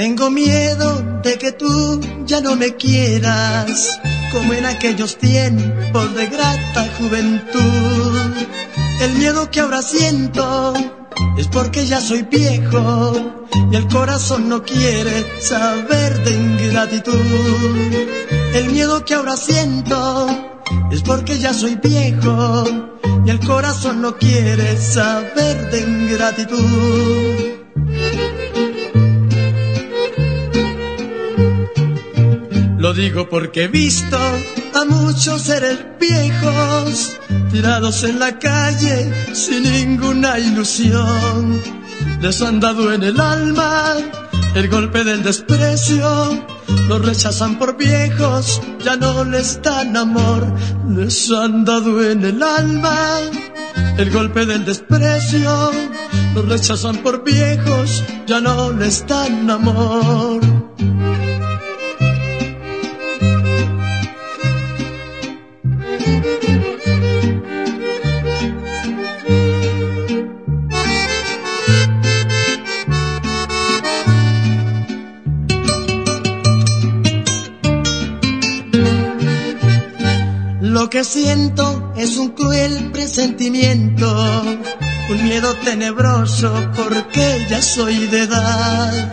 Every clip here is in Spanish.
Tengo miedo de que tú ya no me quieras, como en aquellos tiempos de grata juventud. El miedo que ahora siento es porque ya soy viejo y el corazón no quiere saber de ingratitud. El miedo que ahora siento es porque ya soy viejo y el corazón no quiere saber de ingratitud. Lo digo porque he visto a muchos seres viejos tirados en la calle sin ninguna ilusión. Les han dado en el alma el golpe del desprecio. Los rechazan por viejos, ya no les dan amor. Les han dado en el alma el golpe del desprecio. Los rechazan por viejos, ya no les dan amor. Lo que siento es un cruel presentimiento, un miedo tenebroso porque ya soy de edad.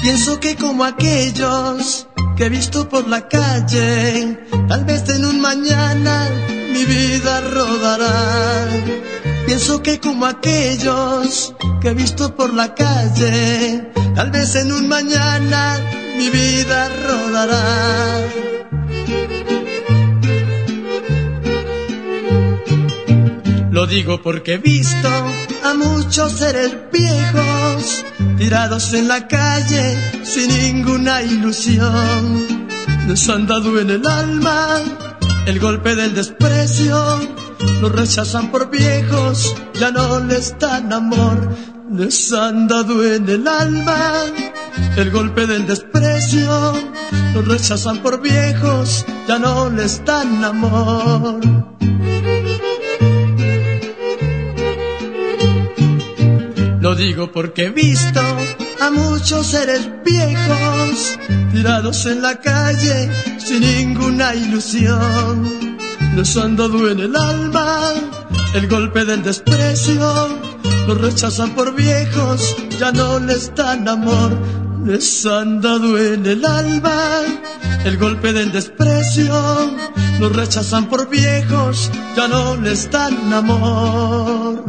Pienso que como aquellos que he visto por la calle, tal vez en un mañana mi vida rodará. Pienso que como aquellos que he visto por la calle, tal vez en un mañana mi vida rodará. Lo digo porque he visto a muchos seres viejos tirados en la calle sin ninguna ilusión. Les han dado en el alma el golpe del desprecio. Los rechazan por viejos, ya no les dan amor. Les han dado en el alma el golpe del desprecio. Los rechazan por viejos, ya no les dan amor. Lo digo porque he visto a muchos seres viejos tirados en la calle sin ninguna ilusión. Les han dado en el alma el golpe del desprecio. Los rechazan por viejos, ya no les dan amor. Les han dado en el alma el golpe del desprecio. Los rechazan por viejos, ya no les dan amor.